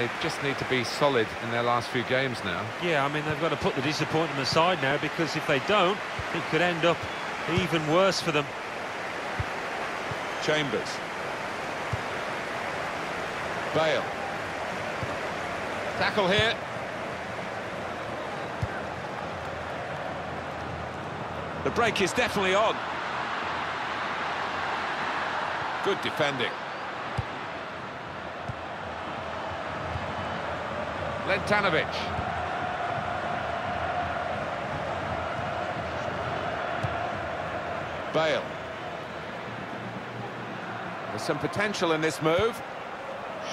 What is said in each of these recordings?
They just need to be solid in their last few games now. Yeah, I mean, they've got to put the disappointment aside now because if they don't, it could end up even worse for them. Chambers. Bale. Tackle here. The break is definitely on. Good defending. Lentanovic. Bale. There's some potential in this move.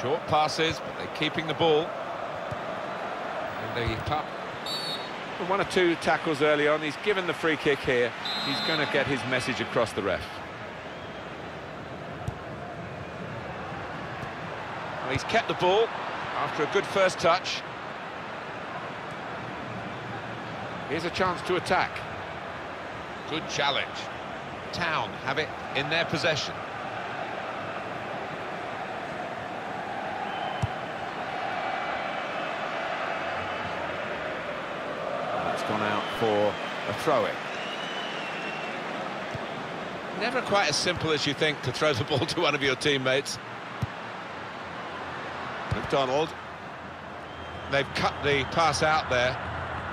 Short passes, but they're keeping the ball. And the top. One or two tackles early on. He's given the free kick here. He's going to get his message across the ref. Well, he's kept the ball after a good first touch. Here's a chance to attack. Good challenge. Town have it in their possession. It's gone out for a throw-in. Never quite as simple as you think to throw the ball to one of your teammates. McDonald. They've cut the pass out there,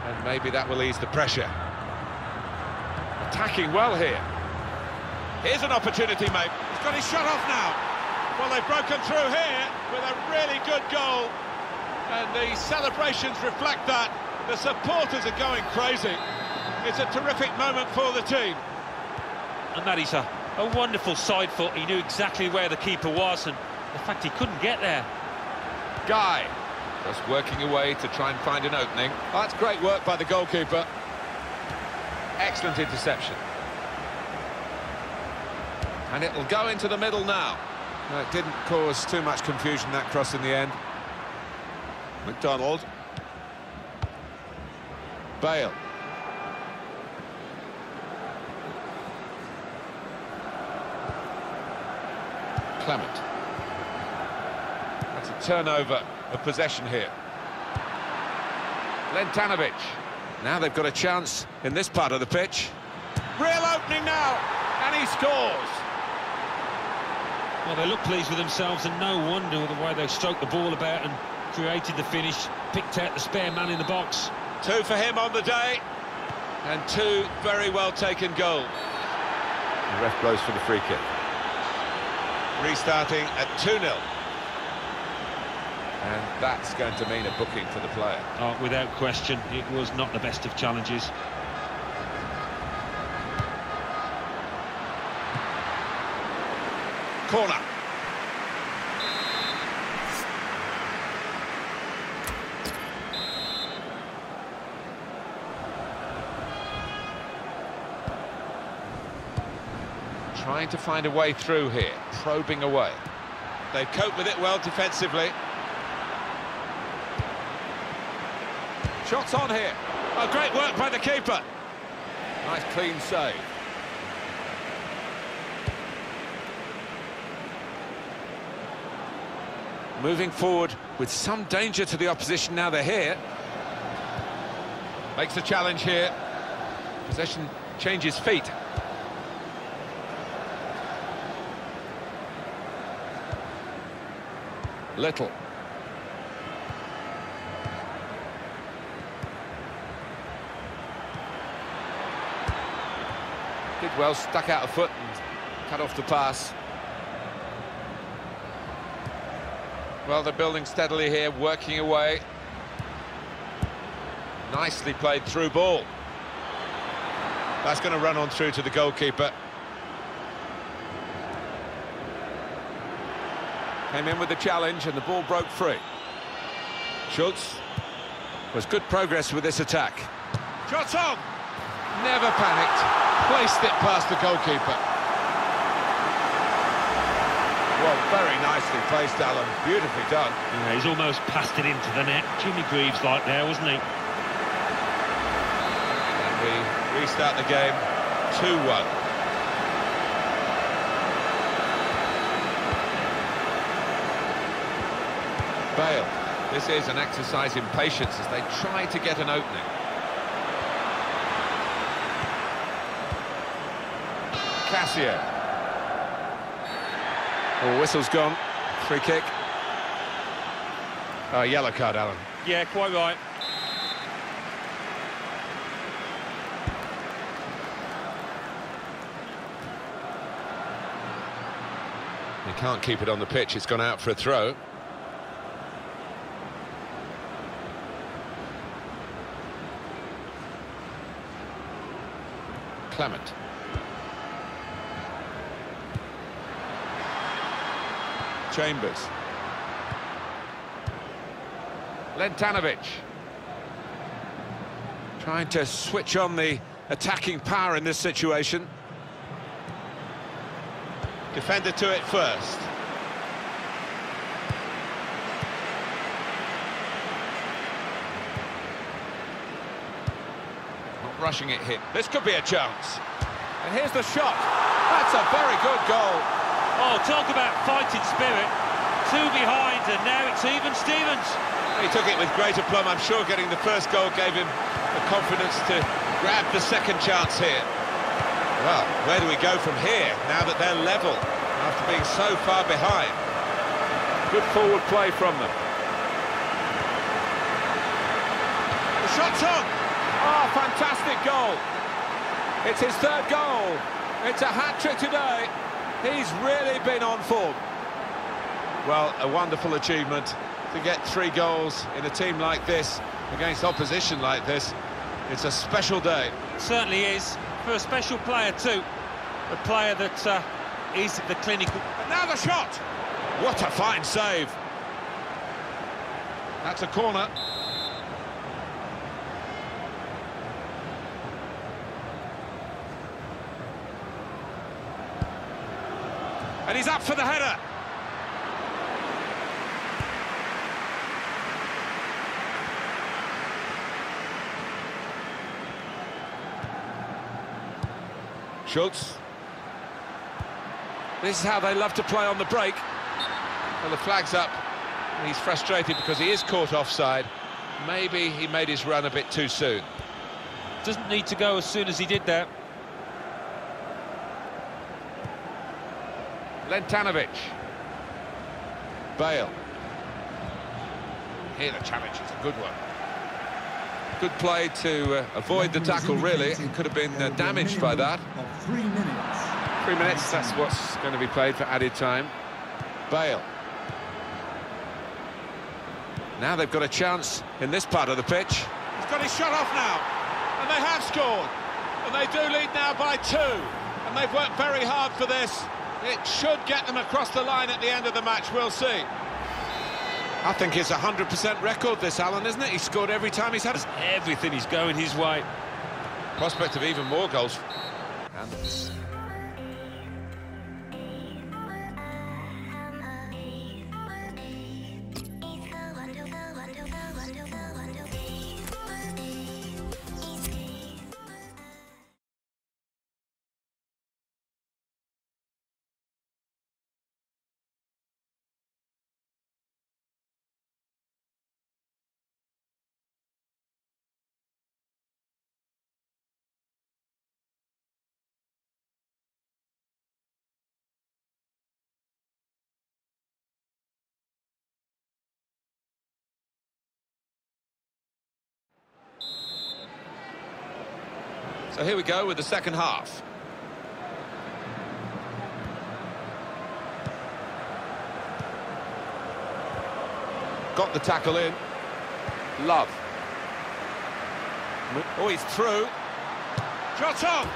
and maybe that will ease the pressure. Attacking well here. Here's an opportunity, mate. He's got his shot off now. Well, they've broken through here with a really good goal. And the celebrations reflect that. The supporters are going crazy. It's a terrific moment for the team. And that is a, a wonderful side foot. He knew exactly where the keeper was, and the fact he couldn't get there. Guy. Just working away to try and find an opening. That's great work by the goalkeeper. Excellent interception. And it'll go into the middle now. No, it didn't cause too much confusion, that cross in the end. McDonald. Bale. Clement. That's a turnover of possession here. Lentanovic. Now they've got a chance in this part of the pitch. Real opening now, and he scores. Well, they look pleased with themselves, and no wonder with the way they stroked the ball about and created the finish, picked out the spare man in the box. Two for him on the day, and two very well taken goals. The ref blows for the free kick. Restarting at 2-0. And that's going to mean a booking for the player. Oh, without question, it was not the best of challenges. Corner. Trying to find a way through here, probing away. They've coped with it well defensively. Shots on here. Oh, great work by the keeper. Nice clean save. Moving forward with some danger to the opposition now they're here. Makes the challenge here. Possession changes feet. Little. Did well, stuck out a foot and cut off the pass. Well, they're building steadily here, working away. Nicely played through ball. That's going to run on through to the goalkeeper. Came in with the challenge and the ball broke free. Schultz was good progress with this attack. Shots on! Never panicked. Placed it past the goalkeeper. Well, very nicely placed, Alan. Beautifully done. Yeah, he's almost passed it into the net. Jimmy Greaves like there, wasn't he? And we restart the game 2-1. Bale. This is an exercise in patience as they try to get an opening. Cassio. Oh, whistle's gone. Free kick. Oh, yellow card, Alan. Yeah, quite right. He can't keep it on the pitch, it's gone out for a throw. Clement. Chambers. Lentanovic. Trying to switch on the attacking power in this situation. Defender to it first. Not rushing it hit. This could be a chance. And here's the shot. That's a very good goal. Oh, talk about fighting spirit. Two behind, and now it's even Stevens. He took it with great aplomb. I'm sure getting the first goal gave him the confidence to grab the second chance here. Well, where do we go from here, now that they're level, after being so far behind? Good forward play from them. The shot's on! Oh, fantastic goal. It's his third goal. It's a hat-trick today. He's really been on form. Well, a wonderful achievement to get three goals in a team like this, against opposition like this. It's a special day. Certainly is. For a special player too. A player that uh, is the clinical... The shot! What a fine save! That's a corner. And he's up for the header. Schultz. This is how they love to play on the break. Well, the flag's up. And he's frustrated because he is caught offside. Maybe he made his run a bit too soon. Doesn't need to go as soon as he did that. Lentanovic. Bale. Here the challenge is a good one. Good play to uh, avoid the tackle, really. It could have been uh, damaged by that. Three minutes. Three minutes, that's what's going to be played for added time. Bale. Now they've got a chance in this part of the pitch. He's got his shot off now. And they have scored. And they do lead now by two. And they've worked very hard for this. It should get them across the line at the end of the match, we'll see. I think it's a 100% record, this, Alan, isn't it? He's scored every time he's had... Everything is going his way. Prospect of even more goals. And So here we go with the second half. Got the tackle in. Love. Oh, he's through. On!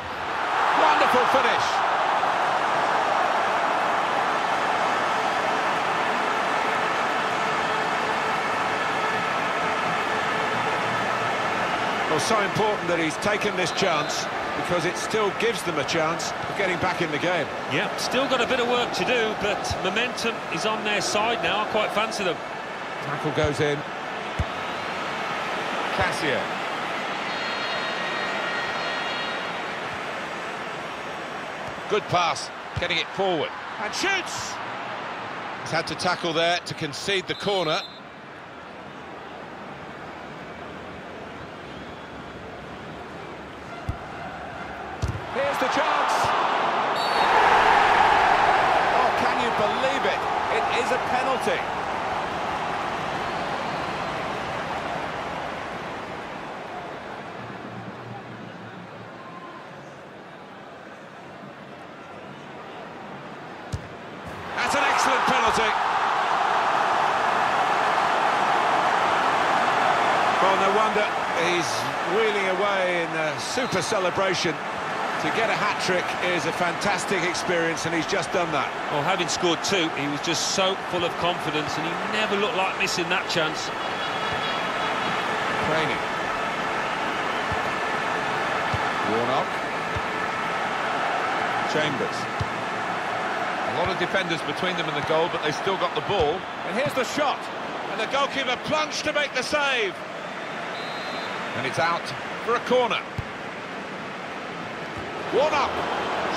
Wonderful finish. So important that he's taken this chance because it still gives them a chance of getting back in the game. Yeah, still got a bit of work to do, but momentum is on their side now. I quite fancy them. Tackle goes in. Cassio. Good pass, getting it forward. And shoots! He's had to tackle there to concede the corner. penalty. That's an excellent penalty. Well, no wonder he's wheeling away in a super celebration. To get a hat-trick is a fantastic experience, and he's just done that. Well, having scored two, he was just so full of confidence, and he never looked like missing that chance. Training. Warnock. Chambers. A lot of defenders between them and the goal, but they still got the ball. And here's the shot. And the goalkeeper plunged to make the save. And it's out for a corner. One up.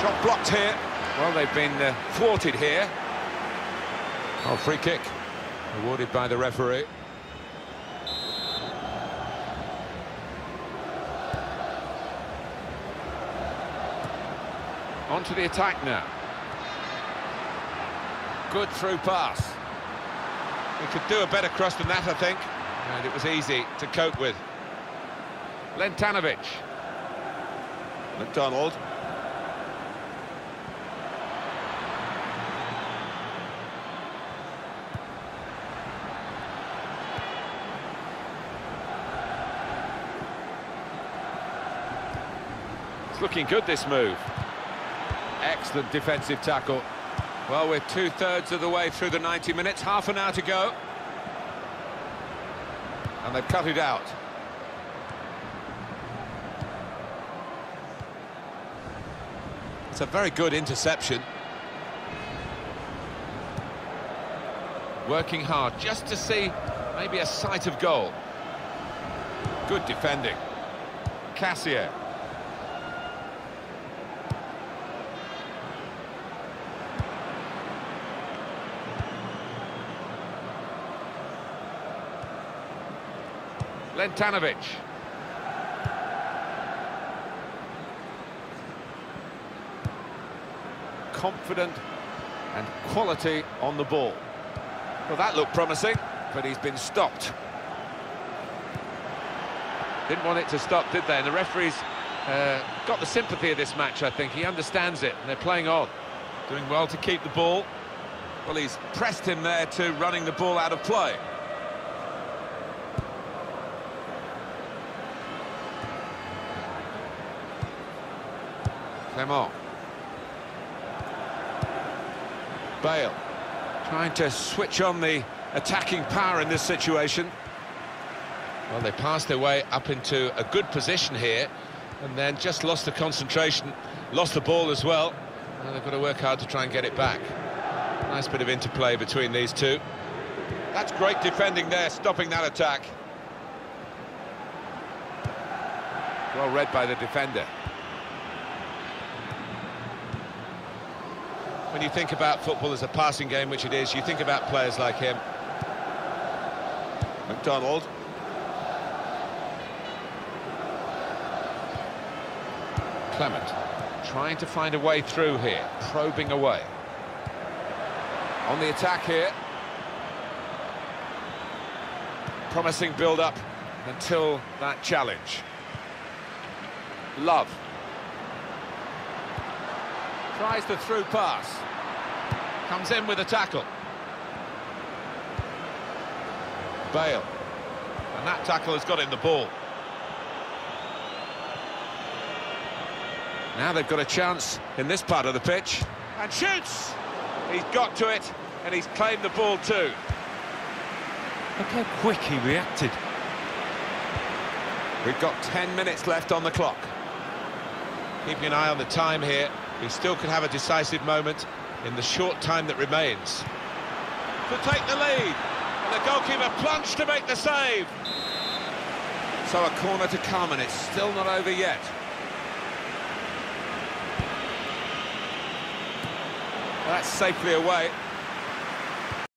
Shot blocked here. Well, they've been uh, thwarted here. Oh, free kick. Awarded by the referee. On to the attack now. Good through pass. We could do a better cross than that, I think. And it was easy to cope with. Lentanovic. McDonald. It's looking good, this move. Excellent defensive tackle. Well, we're two-thirds of the way through the 90 minutes, half an hour to go. And they've cut it out. It's a very good interception. Working hard just to see maybe a sight of goal. Good defending. Cassio. Lentanovic. Confident and quality on the ball. Well, that looked promising, but he's been stopped. Didn't want it to stop, did they? And the referee's uh, got the sympathy of this match, I think. He understands it, and they're playing on. Doing well to keep the ball. Well, he's pressed him there to running the ball out of play. Clement. Bale. Trying to switch on the attacking power in this situation. Well, they passed their way up into a good position here and then just lost the concentration, lost the ball as well. And they've got to work hard to try and get it back. Nice bit of interplay between these two. That's great defending there, stopping that attack. Well read by the defender. When you think about football as a passing game, which it is, you think about players like him. McDonald. Clement trying to find a way through here, probing away. On the attack here. Promising build-up until that challenge. Love. Tries the through pass. Comes in with a tackle. Bale. And that tackle has got in the ball. Now they've got a chance in this part of the pitch. And shoots! He's got to it, and he's claimed the ball too. Look how quick he reacted. We've got 10 minutes left on the clock. Keeping an eye on the time here. We still could have a decisive moment in the short time that remains. To take the lead. And the goalkeeper plunged to make the save. So a corner to come, and it's still not over yet. That's safely away.